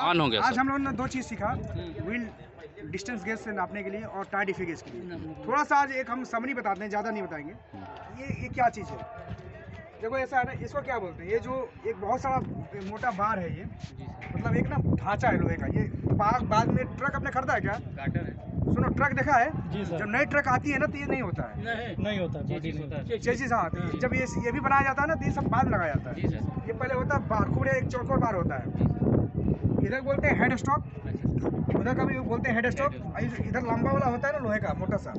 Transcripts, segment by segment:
On हो गया आज हम लोगों ने दो चीज़ सीखा व्हील डिस्टेंस गेज से नापने के लिए और टायर डिफे गेज के लिए। थोड़ा सा आज एक हम समरी बताते हैं ज़्यादा नहीं बताएँगे। ये ये क्या चीज़ है? देखो ऐसा है ना इसको क्या बोलते हैं? ये जो एक बहुत सारा मोटा बार है ये मतलब एक ना ढांचा है लोहे का। ये बाद बाद में ट्रक अपने खरीदा है क्या? सुनो ट्रक देखा है? जी सर। जब नई ट्रक आती है ना तो ये नहीं होता है। नहीं। होता नहीं होता। चेसिस हाँ तो जब ये ये भी बनाया जाता है ना तो ये सब बाद लगाया जाता है। ये पहले होता है बार खूब एक चौकोर बार होता है। इधर बोलते हैं हेड स्टॉक उधर का भी बोलते हैं हेड स्टॉक इधर लंबा वाला होता है ना लोहे का मोटा सा।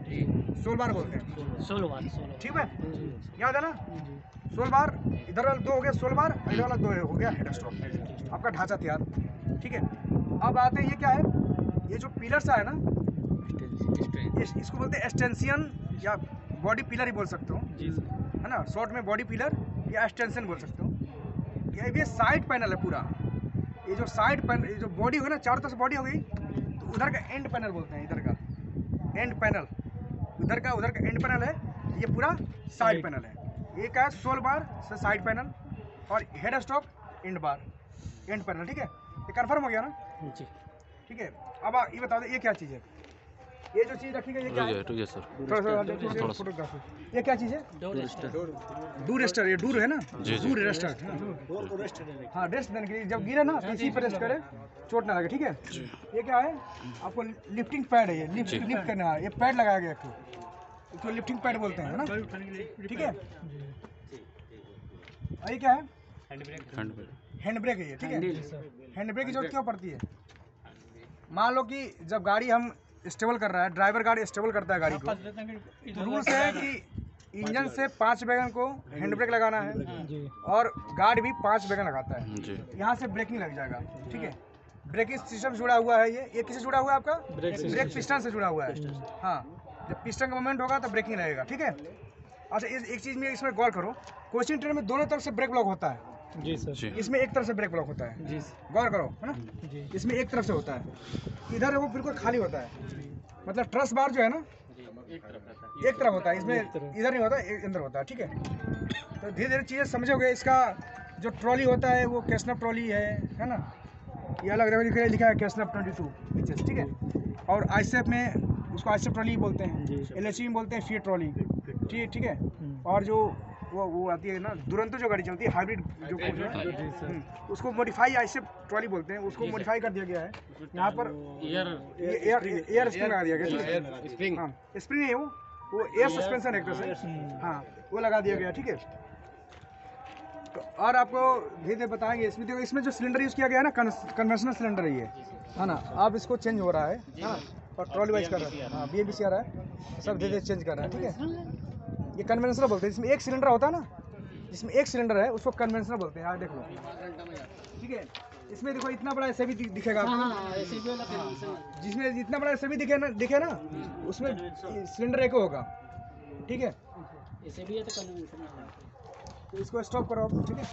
सोल बार बोलते हैं। Sole bar. ठीक है? याद है ना? सोल बार इधर वाला दो हो गया सोल बार इधर वाला दो हो गया हेड स्टॉक आपका ढांचा तैयार। ठीक है? अब आते हैं ये क्या है? ये जो पिलर सा है ना इस, इसको बोलते हैं एक्सटेंसियन या बॉडी पिलर ही बोल सकते हो। है ना? शॉर्ट में बॉडी पिलर या एक्सटेंशन बोल सकते हो। ये भी साइड पैनल है पूरा। ये जो साइड पैनल ये जो बॉडी होगी ना चारों तरफ़ से बॉडी हो गई तो उधर का एंड पैनल बोलते हैं इधर का। एंड पैनल उधर का उधर का एंड पैनल है ये पूरा साइड पैनल है। एक है सोल बार से साइड पैनल और head stock and bar. And panel ठीक है? ये कन्फर्म हो गया ना? जी। ठीक है? अब ये बता दो ये क्या चीज़ है? ये जो चीज़ रखी गई ये क्या है? सर। थोड़ा सा ये क्या चीज़ है? डू रेस्टर ये डूर है ना? जी, जी। डूर रेस्टर हाँ। रेस्ट देने के लिए जब गिरे ना तो इसी पर रेस्ट करे चोट ना लगे ठीक है? ये क्या है? आपको लिफ्टिंग पैड है ये लिफ्ट लिफ्ट करना है। ये पैड लगाया गया इसको इसको लिफ्टिंग पैड बोलते हैं ना? ठीक है? और ये क्या है? हैंड ब्रेक हैंड ब्रेक है ये ठीक है? हैंड ब्रेक की ज़रूरत क्यों पड़ती है? मान लो कि जब गाड़ी हम स्टेबल कर रहा है ड्राइवर गाड़ी स्टेबल करता है गाड़ी को। तो रूल्स है कि इंजन से पाँच बैगन को हैंड ब्रेक लगाना है और गार्ड भी पाँच बैगन लगाता है। यहाँ से ब्रेकिंग लग जाएगा ठीक है? ब्रेकिंग सिस्टम जुड़ा हुआ है ये। ये किससे जुड़ा हुआ है आपका? ब्रेक सिस्टम पिस्टन से जुड़ा हुआ है। हाँ। जब पिस्टन का मोमेंट होगा तो ब्रेकिंग लगेगा ठीक है? अच्छा इस एक चीज़ में इसमें गौर करो। कोचिंग ट्रेन में दोनों तरफ़ से ब्रेक लॉक होता है। जी सर। इसमें एक तरफ़ से ब्रेक लॉक होता है। जी गौर करो है ना? जी। इसमें एक तरफ़ से होता है। इधर है वो बिल्कुल खाली होता है। मतलब ट्रस बार जो है ना एक तरफ़ होता है। इसमें इधर नहीं होता एक अंदर होता है ठीक है? तो धीरे धीरे चीज़ें समझोगे इसका जो ट्रॉली होता है वो कैसनप ट्रॉली है है ना? ये अलग अलग लिखा है लिखा है कैसनप ट्वेंटी टू ठीक है? और आईसेप में उसको आईसेप ट्रॉली बोलते हैं। एल में बोलते हैं फ़ी ट्रॉली ठीक है ठीक है? हम्म। और जो वो वो आती है ना दुरंतो जो गाड़ी चलती है हाइब्रिड जो सर हम्म, उसको मॉडिफाई आईसेप ट्रॉली बोलते हैं उसको मॉडिफाई कर दिया गया है। यहाँ पर एयर एयर स्प्रिंग लगा दिया गया है? स्प्रिंग हाँ स्प्रिंग है वो वो एयर सस्पेंशन एक तरह से हाँ वो लगा दिया गया ठीक है? तो और आपको धीरे धीरे बताएँगे इसमें देखो इसमें जो सिलेंडर यूज़ किया गया है ना कन्वेंशनल सिलेंडर है ये। है ना? अब इसको चेंज हो रहा है हाँ और ट्रॉली वाइज कर रहा है। हाँ। बी एम आ रहा है। सब धीरे धीरे चेंज कर रहा है ठीक है। ये कन्वेंशनल बोलते हैं। जिसमें एक सिलेंडर होता है ना जिसमें एक सिलेंडर है उसको कन्वेंशनल बोलते हैं। यार देख लो। ठीक है? इसमें देखो इतना बड़ा ऐसे भी दिखेगा आपको। जिसमें जितना बड़ा ऐसे भी दिखे ना दिखे ना उसमें सिलेंडर एक होगा। ठीक है? है तो कन्वेंशनल तो इसको स्टॉप करो ठीक है?